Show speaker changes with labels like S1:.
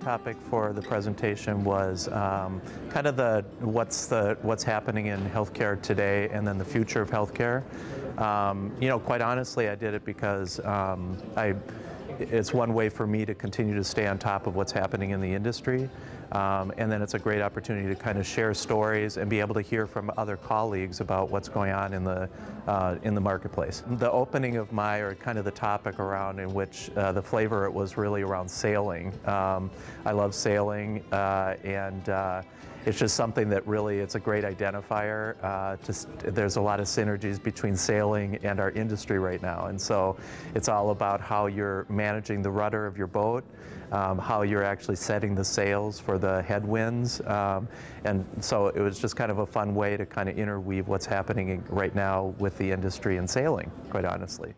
S1: topic for the presentation was um, kind of the what's the what's happening in healthcare today and then the future of healthcare. Um, you know, quite honestly, I did it because um, I it's one way for me to continue to stay on top of what's happening in the industry. Um, and then it's a great opportunity to kind of share stories and be able to hear from other colleagues about what's going on in the, uh, in the marketplace. The opening of my, or kind of the topic around in which uh, the flavor it was really around sailing. Um, I love sailing uh, and uh, it's just something that really, it's a great identifier. Uh, just, there's a lot of synergies between sailing and our industry right now. And so it's all about how you're managing the rudder of your boat, um, how you're actually setting the sails for the headwinds. Um, and so it was just kind of a fun way to kind of interweave what's happening right now with the industry and sailing, quite honestly.